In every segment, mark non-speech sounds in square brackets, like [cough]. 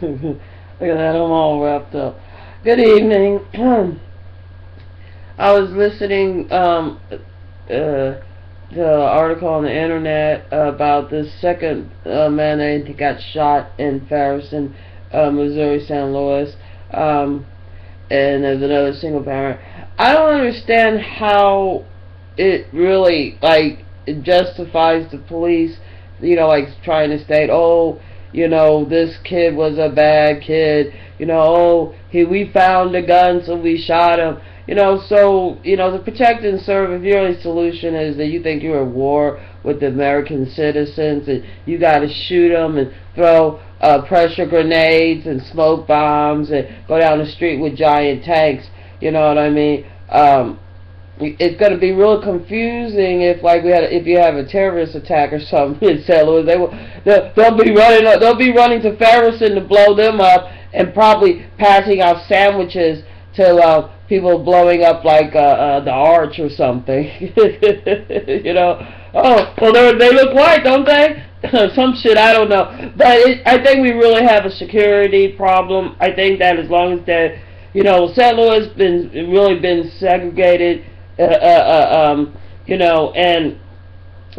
Look at that, I'm all wrapped up. Good evening. [clears throat] I was listening um, uh, to an article on the internet about the second uh, man that got shot in Ferguson, uh, Missouri, St. Louis, um, and there's another single parent. I don't understand how it really like it justifies the police, you know, like trying to state, oh, you know, this kid was a bad kid, you know, oh, he we found a gun so we shot him. You know, so, you know, the protect and serve, if your only solution is that you think you're at war with the American citizens and you got to shoot them and throw uh, pressure grenades and smoke bombs and go down the street with giant tanks, you know what I mean? Um, it's going to be real confusing if like we had if you have a terrorist attack or something [laughs] in St. Louis they will they'll, they'll be running they'll be running to Ferguson to blow them up and probably passing out sandwiches to uh, people blowing up like uh, uh, the arch or something [laughs] you know oh well they they look white don't they [laughs] some shit I don't know but it, I think we really have a security problem I think that as long as that you know St. Louis been really been segregated uh, uh, uh, um, you know, and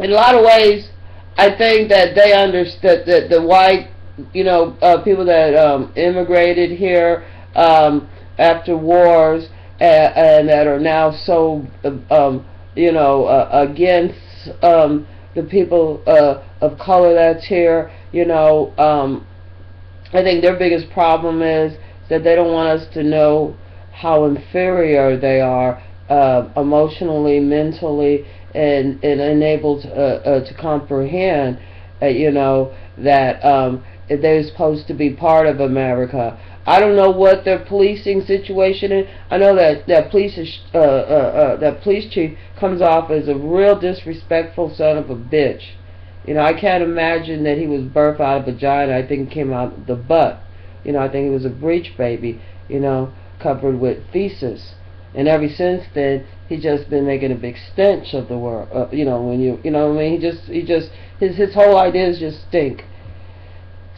in a lot of ways, I think that they understood that the white, you know, uh, people that um, immigrated here um, after wars and, and, that are now so, um, you know, uh, against um, the people uh, of color that's here. You know, um, I think their biggest problem is that they don't want us to know how inferior they are uh, emotionally, mentally, and, and enabled uh, uh, to comprehend, uh, you know, that um, they're supposed to be part of America. I don't know what their policing situation is. I know that that police is, uh, uh, uh, that police chief comes off as a real disrespectful son of a bitch. You know, I can't imagine that he was birthed out of a vagina. I think he came out of the butt. You know, I think he was a breech baby. You know, covered with feces. And ever since then, he's just been making a big stench of the world. Uh, you know, when you, you know, what I mean, he just, he just, his his whole ideas just stink.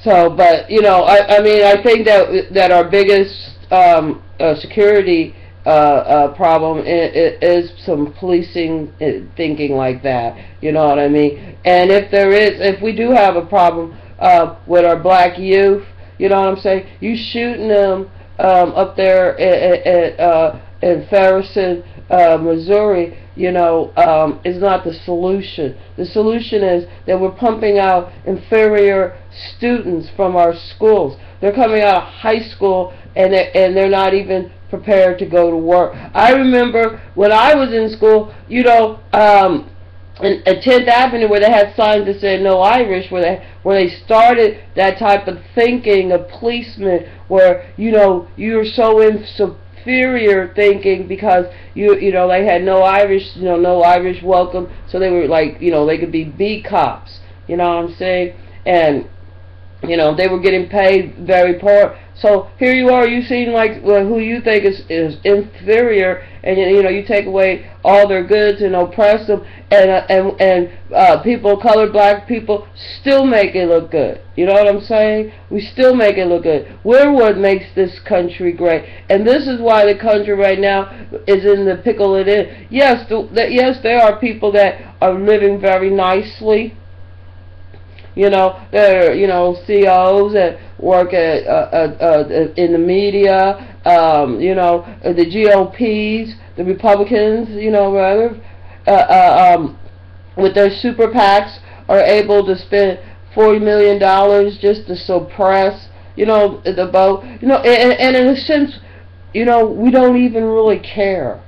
So, but you know, I, I mean, I think that that our biggest um, uh, security uh, uh, problem is, is some policing uh, thinking like that. You know what I mean? And if there is, if we do have a problem uh, with our black youth, you know what I'm saying? You shooting them um, up there at, at uh, in Ferguson, uh, Missouri, you know, um, is not the solution. The solution is that we're pumping out inferior students from our schools. They're coming out of high school and they're, and they're not even prepared to go to work. I remember when I was in school, you know, um, in, at 10th Avenue where they had signs that said no Irish, where they where they started that type of thinking of policemen, where you know you're so in inferior thinking because you you know they had no Irish you know no Irish welcome so they were like you know they could be B cops you know what I'm saying? And you know they were getting paid very poor so here you are you seem like well, who you think is is inferior and you know you take away all their goods and oppress them and uh, and and uh, people colored black people still make it look good. You know what I'm saying? We still make it look good. We're what makes this country great. And this is why the country right now is in the pickle it is. Yes the, the, yes there are people that are living very nicely you know, there are, you know, CEOs that work at, uh, uh, uh, in the media, um, you know, the GOPs, the Republicans, you know, rather, uh, uh, um, with their super PACs are able to spend $40 million just to suppress, you know, the vote. You know, and, and in a sense, you know, we don't even really care.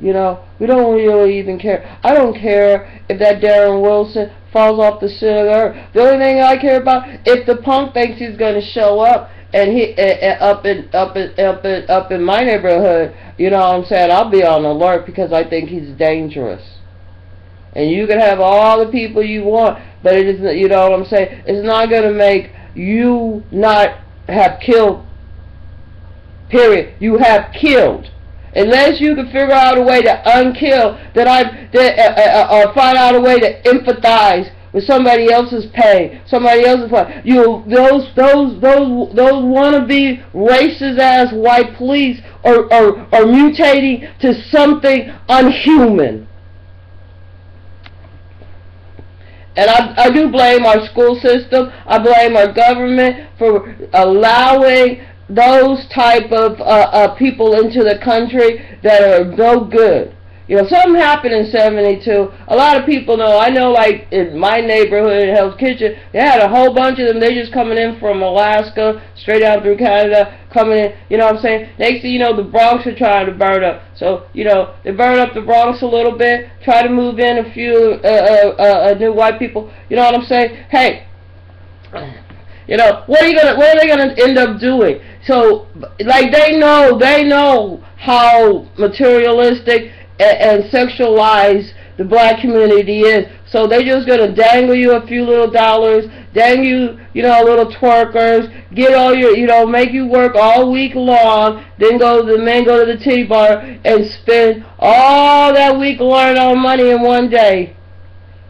You know, we don't really even care. I don't care if that Darren Wilson falls off the shit the. The only thing I care about if the punk thinks he's to show up and he uh, up in up in up in up in my neighborhood, you know what I'm saying? I'll be on alert because I think he's dangerous. And you can have all the people you want, but it isn't. you know what I'm saying? It's not to make you not have killed. Period. You have killed. Unless you can figure out a way to unkill, that I that, uh, uh, uh, or find out a way to empathize with somebody else's pay, somebody else's pay. You those those those those wannabe racist ass white police are, are are mutating to something unhuman. And I, I do blame our school system. I blame our government for allowing those type of uh, uh, people into the country that are no good. You know, something happened in 72. A lot of people know. I know, like, in my neighborhood in Hell's Kitchen, they had a whole bunch of them. They just coming in from Alaska, straight down through Canada, coming in. You know what I'm saying? Next thing you know, the Bronx are trying to burn up. So, you know, they burn up the Bronx a little bit, try to move in a few uh, uh, uh, uh new white people. You know what I'm saying? Hey, you know, what are you gonna, what are they gonna end up doing? So, like, they know, they know how materialistic and, and sexualize the black community is. So they're just gonna dangle you a few little dollars, dangle you, you know, little twerkers, get all your, you know, make you work all week long, then go to the men go to the titty bar and spend all that week learning on money in one day.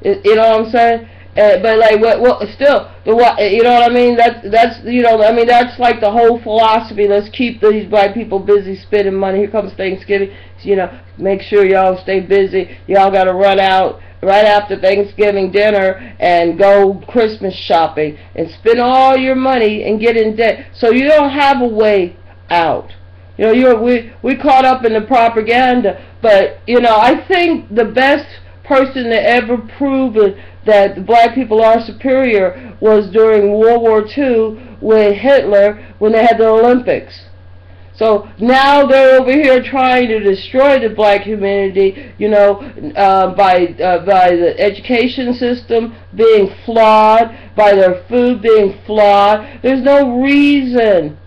You know what I'm saying? Uh, but like what what still the what you know what I mean? That's that's you know I mean that's like the whole philosophy. Let's keep these black people busy spending money. Here comes Thanksgiving. You know make sure y'all stay busy. Y'all got to run out right after Thanksgiving dinner and go Christmas shopping and spend all your money and get in debt. So you don't have a way out. You know you're we we caught up in the propaganda but you know I think the best person to ever prove it that the black people are superior was during World War II with Hitler when they had the Olympics. So now they're over here trying to destroy the black community, you know, uh, by uh, by the education system being flawed, by their food being flawed. There's no reason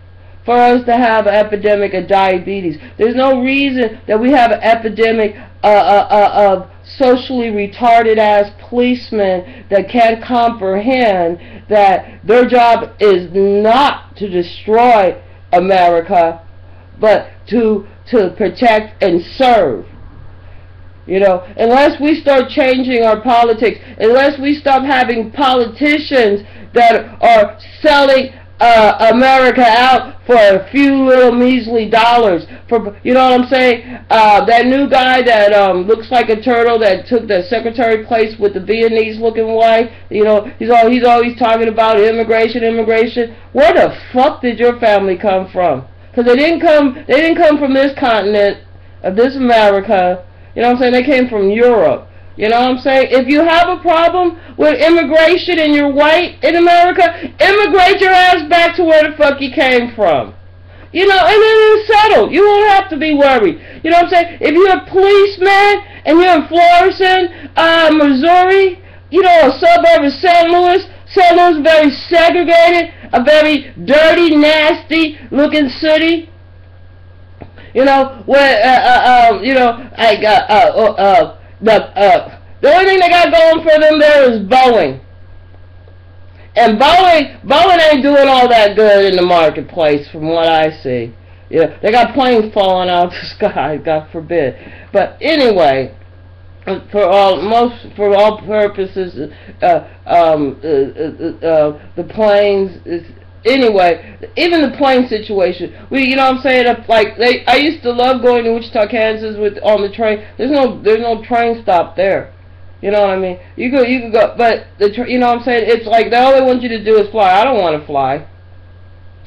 for us to have an epidemic of diabetes. There's no reason that we have an epidemic uh, uh, uh of socially retarded ass policemen that can't comprehend that their job is not to destroy America, but to to protect and serve. You know, unless we start changing our politics, unless we stop having politicians that are selling uh, America out for a few little measly dollars. For you know what I'm saying? Uh, that new guy that um, looks like a turtle that took the secretary place with the Viennese-looking wife. You know, he's all he's always talking about immigration, immigration. Where the fuck did your family come from? Because they didn't come. They didn't come from this continent of this America. You know what I'm saying? They came from Europe. You know what I'm saying? If you have a problem with immigration and you're white in America, immigrate your ass back to where the fuck you came from. You know, and then it's settled. You won't have to be worried. You know what I'm saying? If you're a policeman and you're in Florissant, uh, Missouri, you know, a suburb of St. Louis, St. Louis is very segregated, a very dirty, nasty looking city. You know, where, uh, uh, um, you know, I got, uh, uh, uh the uh, the only thing they got going for them there is Boeing. And Boeing, Boeing ain't doing all that good in the marketplace, from what I see. Yeah, they got planes falling out of [laughs] the sky, God forbid. But anyway, for all most for all purposes, uh, um, uh, uh, uh, the planes is anyway, even the plane situation, we, you know what I'm saying, like, they, I used to love going to Wichita, Kansas with, on the train, there's no, there's no train stop there, you know what I mean, you go, you can go, but, the, you know what I'm saying, it's like, all they want you to do is fly, I don't want to fly,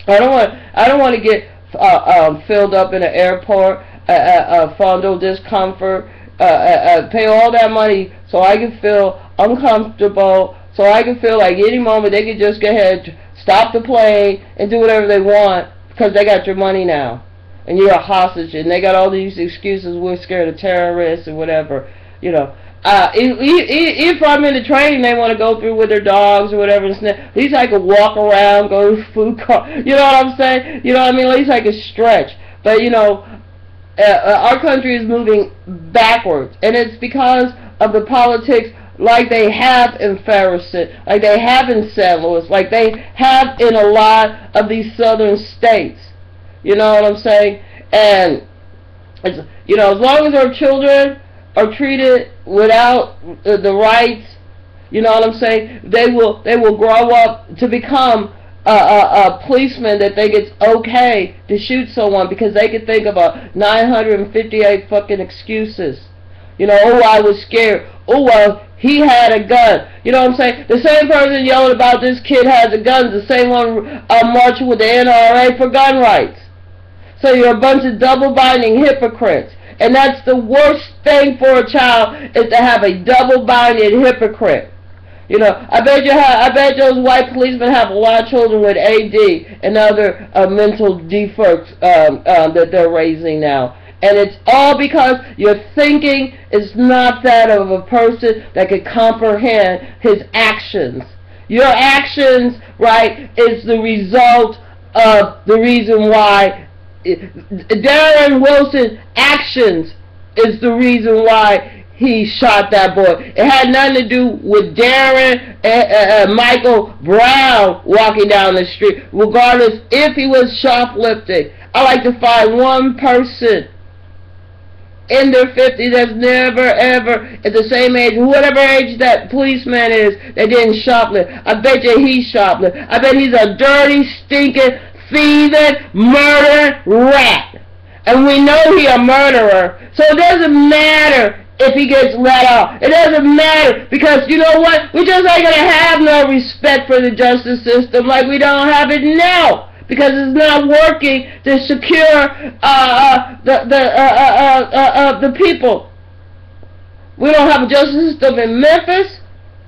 I don't want, I don't want to get, uh, um, filled up in an airport, uh, uh, fondle discomfort, uh, uh, pay all that money so I can feel uncomfortable, so I can feel like any moment they could just go ahead stop the plane and do whatever they want because they got your money now. And you're a hostage and they got all these excuses, we're scared of terrorists or whatever, you know. Uh, if, I'm in the train they want to go through with their dogs or whatever, at least I could walk around, go to food [laughs] car, you know what I'm saying? You know what I mean? At least I could stretch. But, you know, uh, uh, our country is moving backwards. And it's because of the politics like they have in Ferguson, like they have in St. Louis, like they have in a lot of these southern states. You know what I'm saying? And, it's, you know, as long as our children are treated without the rights You know what I'm saying? They will they will grow up to become a, a, a policeman that think it's okay to shoot someone because they can think of a 958 fucking excuses. You know, oh, I was scared. Oh, well, he had a gun. You know what I'm saying? The same person yelling about this kid has a gun is the same one uh, marching with the NRA for gun rights. So you're a bunch of double-binding hypocrites. And that's the worst thing for a child is to have a double-minded hypocrite. You know, I bet you have, I bet those white policemen have a lot of children with AD and other uh, mental defects um, uh, that they're raising now. And it's all because your thinking is not that of a person that can comprehend his actions. Your actions, right, is the result of the reason why Darren Wilson's actions is the reason why he shot that boy. It had nothing to do with Darren and, eh, eh, eh, Michael Brown walking down the street, regardless if he was shoplifting. I like to find one person in their 50s that's never ever at the same age, whatever age that policeman is, that didn't shoplift. I bet you he shoplift. I bet he's a dirty, stinking, thieving, murdering rat. And we know he a murderer. So it doesn't matter if he gets let off. It doesn't matter because you know what? We just ain't gonna have no respect for the justice system like we don't have it now because it's not working to secure uh, uh the the uh, uh, uh, uh, the people. We don't have a justice system in Memphis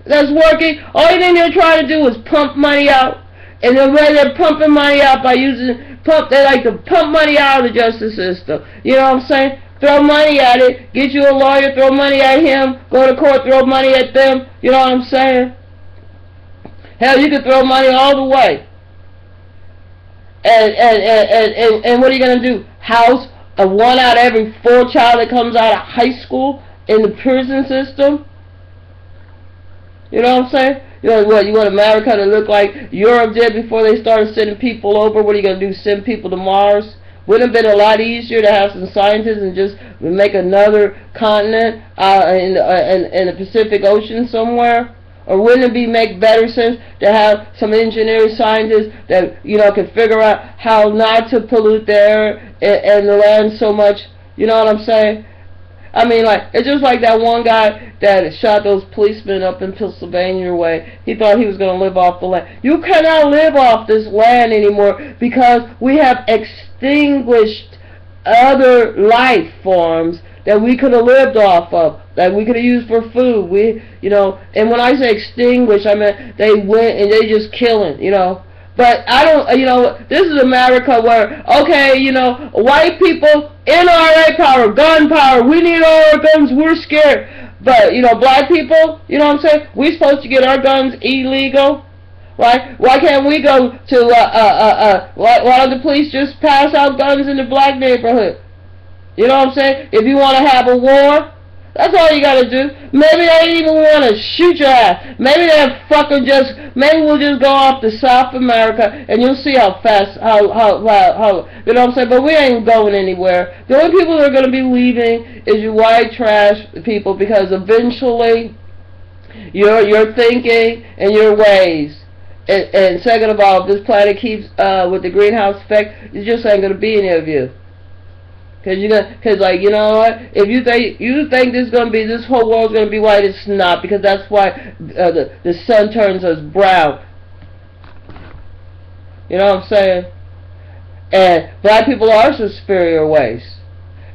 that's working. All they're trying to do is pump money out, and the way they're pumping money out by using pump, they like to pump money out of the justice system. You know what I'm saying? throw money at it, get you a lawyer, throw money at him, go to court, throw money at them. You know what I'm saying? Hell, you can throw money all the way. And and and and, and what are you gonna do? House a one out of every four child that comes out of high school in the prison system? You know what I'm saying? You know what? You want America to look like Europe did before they started sending people over? What are you gonna do? Send people to Mars? Wouldn't it have been a lot easier to have some scientists and just make another continent uh, in, the, uh, in, in the Pacific Ocean somewhere? Or wouldn't it be make better sense to have some engineers, scientists that you know can figure out how not to pollute the air and, and the land so much? You know what I'm saying? I mean, like, it's just like that one guy that shot those policemen up in Pennsylvania way. He thought he was going to live off the land. You cannot live off this land anymore because we have extinguished other life forms that we could have lived off of, that we could have used for food. We, you know, and when I say extinguish, I mean they went and they just killing, you know. But I don't, you know, this is America where, okay, you know, white people, NRA power, gun power, we need all our guns, we're scared. But, you know, black people, you know what I'm saying? We're supposed to get our guns illegal. Right? Why can't we go to, uh, uh, uh, uh, why, why don't the police just pass out guns in the black neighborhood? You know what I'm saying? If you want to have a war, that's all you gotta do. Maybe they even want to shoot your ass. Maybe they're fucking just, maybe we'll just go off to South America and you'll see how fast, how, how, how, how, you know what I'm saying? But we ain't going anywhere. The only people that are gonna be leaving is you white trash people because eventually your, your thinking and your ways and, and second of all, if this planet keeps uh, with the greenhouse effect, it just ain't gonna be any of you. Cause you got, cause like you know what? If you think you think this is gonna be this whole world's gonna be white, it's not because that's why uh, the the sun turns us brown. You know what I'm saying? And black people are superior ways.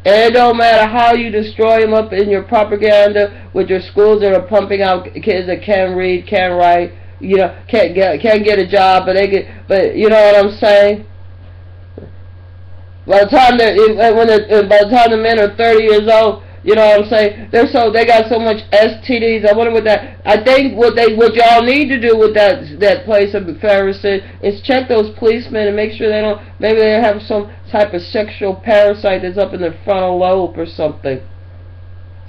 And it don't matter how you destroy them up in your propaganda with your schools that are pumping out kids that can't read, can't write, you know, can't get can't get a job, but they get, but you know what I'm saying? By the time they uh, when the, uh, by the time the men are 30 years old, you know what I'm saying? They're so they got so much STDs. I wonder what that. I think what they what y'all need to do with that that place of Pharisee is check those policemen and make sure they don't maybe they have some type of sexual parasite that's up in their frontal lobe or something.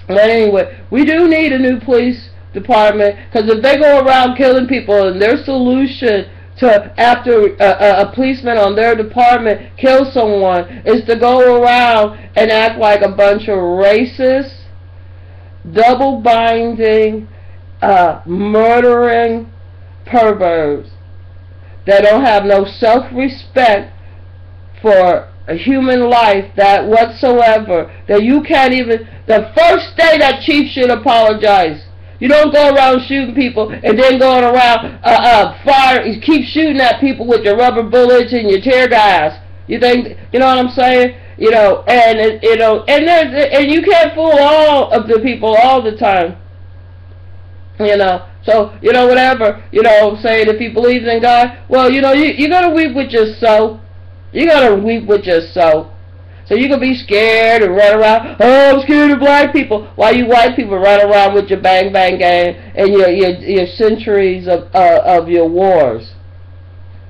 But anyway, we do need a new police department because if they go around killing people and their solution to after a, a, policeman on their department kills someone is to go around and act like a bunch of racist, double binding, uh, murdering perverts that don't have no self-respect for a human life that whatsoever that you can't even the first day that chief should apologize you don't go around shooting people and then going around uh, uh, fire you keep shooting at people with your rubber bullets and your tear gas you think you know what i'm saying you know and you know and there's and you can't fool all of the people all the time you know so, you know, whatever, you know, saying if he believes in God, well, you know, you, you're going to weep with your soul. You're going to weep with your soul. So you can be scared and run around, oh, I'm scared of black people. While you white people run around with your bang bang gang and your your, your centuries of uh, of your wars.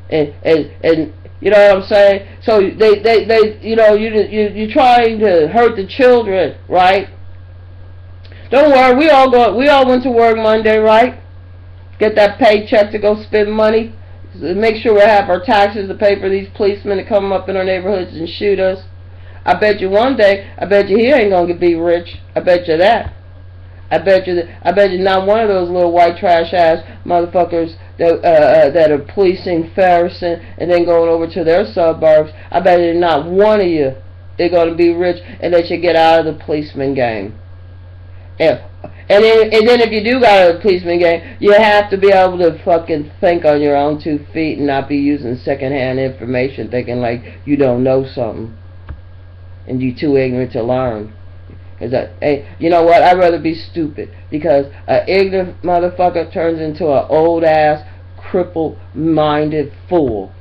And, and and you know what I'm saying? So they they, they you know you you you're trying to hurt the children, right? Don't worry, we all go we all went to work Monday, right? get that paycheck to go spend money, make sure we have our taxes to pay for these policemen to come up in our neighborhoods and shoot us. I bet you one day, I bet you he ain't gonna be rich. I bet you that. I bet you that. I bet you not one of those little white trash ass motherfuckers that uh, uh, that are policing Farrison and then going over to their suburbs. I bet you not one of you they're gonna be rich and they should get out of the policeman game. Yeah, and then, and then if you do got a policeman game, you have to be able to fucking think on your own two feet and not be using secondhand information, thinking like you don't know something, and you too ignorant to learn. Cause I, hey, you know what? I'd rather be stupid because an ignorant motherfucker turns into an old ass, crippled-minded fool.